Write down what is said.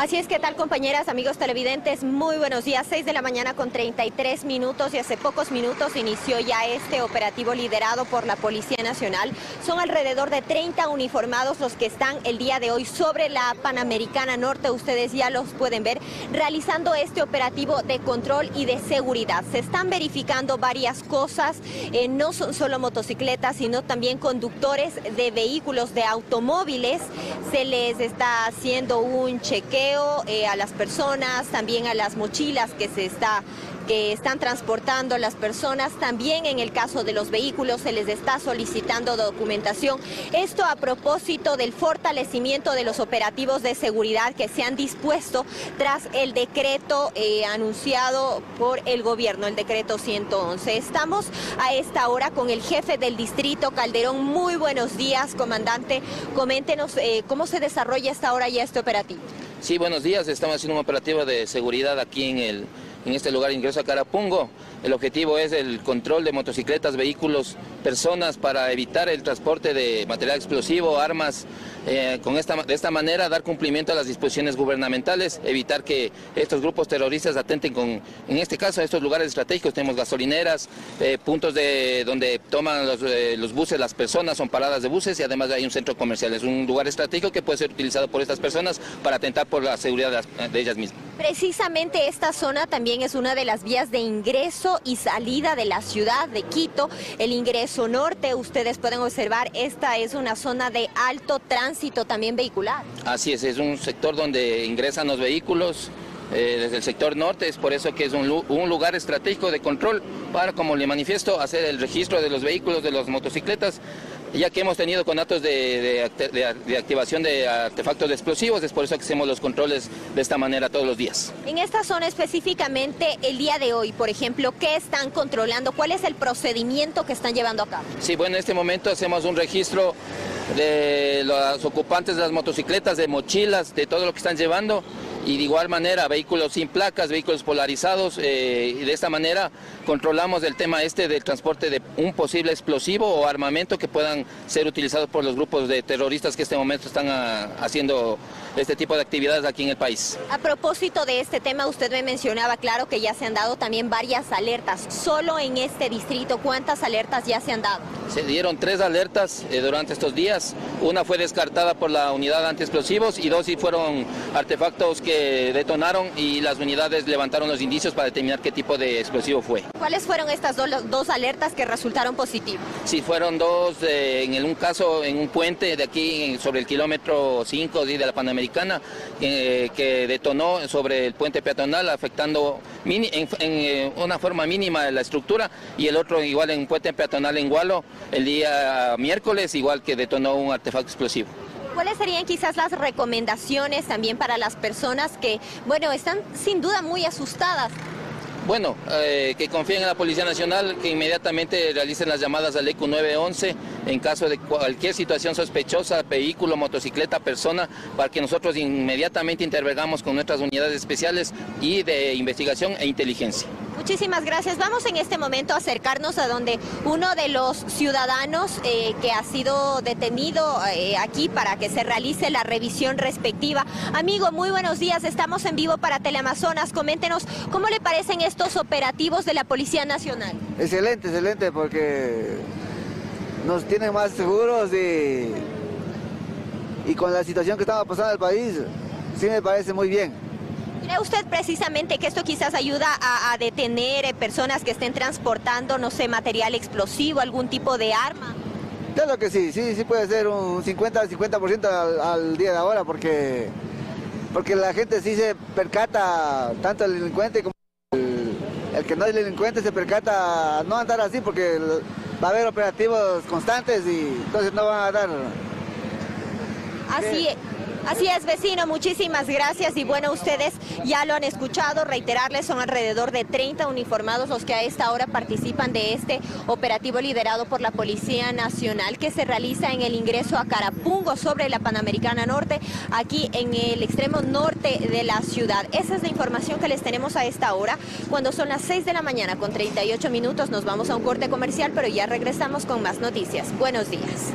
Así es que tal compañeras, amigos televidentes, muy buenos días. 6 de la mañana con 33 minutos y hace pocos minutos inició ya este operativo liderado por la Policía Nacional. Son alrededor de 30 uniformados los que están el día de hoy sobre la Panamericana Norte. Ustedes ya los pueden ver realizando este operativo de control y de seguridad. Se están verificando varias cosas, eh, no son solo motocicletas, sino también conductores de vehículos, de automóviles. Se les está haciendo un chequeo eh, a las personas, también a las mochilas que se está que están transportando las personas. También en el caso de los vehículos se les está solicitando documentación. Esto a propósito del fortalecimiento de los operativos de seguridad que se han dispuesto tras el decreto eh, anunciado por el gobierno, el decreto 111. Estamos a esta hora con el jefe del distrito Calderón. Muy buenos días, comandante. Coméntenos eh, cómo se desarrolla esta hora ya este operativo. Sí, buenos días. Estamos haciendo un operativo de seguridad aquí en el en este lugar ingreso a Carapungo. El objetivo es el control de motocicletas, vehículos, personas para evitar el transporte de material explosivo, armas, eh, con esta, de esta manera dar cumplimiento a las disposiciones gubernamentales, evitar que estos grupos terroristas atenten con, en este caso, estos lugares estratégicos, tenemos gasolineras, eh, puntos de donde toman los, eh, los, buses las personas, son paradas de buses y además hay un centro comercial, es un lugar estratégico que puede ser utilizado por estas personas para atentar por la seguridad de ellas mismas. Precisamente esta zona también es una de las vías de ingreso y salida de la ciudad de Quito. El ingreso norte, ustedes pueden observar, esta es una zona de alto tránsito también vehicular. Así es, es un sector donde ingresan los vehículos. Eh, desde el sector norte, es por eso que es un, un, lugar estratégico de control para, como le manifiesto, hacer el registro de los vehículos, de las motocicletas, ya que hemos tenido conatos de, de, activación de artefactos explosivos, es por eso que hacemos los controles de esta manera todos los días. En esta zona específicamente, el día de hoy, por ejemplo, ¿qué están controlando? ¿Cuál es el procedimiento que están llevando a cabo? Sí, bueno, en este momento hacemos un registro de los ocupantes de las motocicletas, de mochilas, de todo lo que están llevando y de igual manera vehículos sin placas, vehículos polarizados eh, y de esta manera controlamos el tema este del transporte de un posible explosivo o armamento que puedan ser utilizados por los grupos de terroristas que en este momento están ah, haciendo este tipo de actividades aquí en el país. A propósito de este tema, usted me mencionaba, claro, que ya se han dado también varias alertas. Solo en este distrito, ¿cuántas alertas ya se han dado? Se dieron tres alertas eh, durante estos días. Una fue descartada por la unidad antiexplosivos y dos sí fueron artefactos que detonaron y las unidades levantaron los indicios para determinar qué tipo de explosivo fue. ¿Cuáles fueron estas dos alertas que resultaron positivas? Sí, fueron dos, eh, en un caso en un puente de aquí sobre el kilómetro 5 de la Panamericana, eh, que detonó sobre el puente peatonal afectando en, eh, una forma mínima la estructura y el otro igual en un puente peatonal en Gualo el día miércoles igual que detonó un artefacto explosivo. ¿Cuáles serían quizás las recomendaciones también para las personas que, bueno, están sin duda muy asustadas bueno, eh, que confíen en la Policía Nacional, que inmediatamente realicen las llamadas al ECU 911 en caso de cualquier situación sospechosa, vehículo, motocicleta, persona, para que nosotros inmediatamente intervengamos con nuestras unidades especiales y de investigación e inteligencia. Muchísimas gracias. Vamos en este momento a acercarnos a donde uno de los ciudadanos eh, que ha sido detenido eh, aquí para que se realice la revisión respectiva. Amigo, muy buenos días. Estamos en vivo para Teleamazonas. Coméntenos cómo le parecen estos operativos de la Policía Nacional. Excelente, excelente, porque nos tienen más seguros y, y con la situación que estaba pasando en el país, sí me parece muy bien. ¿Cree usted precisamente que esto quizás ayuda a, detener eh, personas que estén transportando, no sé, material explosivo, algún tipo de arma? Claro que sí, sí, sí puede ser un 50-50% al, al día de ahora, porque, porque la gente sí se percata, tanto el delincuente como el, el que no es delincuente se percata no andar así, porque va a haber operativos constantes y entonces no van a dar... Así es. Así es, vecino, muchísimas gracias y bueno, ustedes ya lo han escuchado, reiterarles, son alrededor de 30 uniformados los que a esta hora participan de este operativo liderado por la Policía Nacional que se realiza en el ingreso a Carapungo sobre la Panamericana Norte, aquí en el extremo norte de la ciudad. Esa es la información que les tenemos a esta hora, cuando son las 6 de la mañana con 38 minutos, nos vamos a un corte comercial, pero ya regresamos con más noticias. Buenos días.